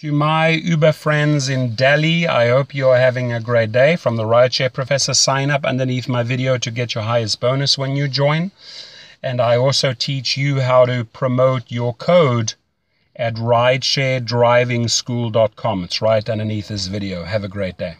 To my Uber friends in Delhi, I hope you are having a great day. From the Rideshare Professor, sign up underneath my video to get your highest bonus when you join. And I also teach you how to promote your code at ridesharedrivingschool.com. It's right underneath this video. Have a great day.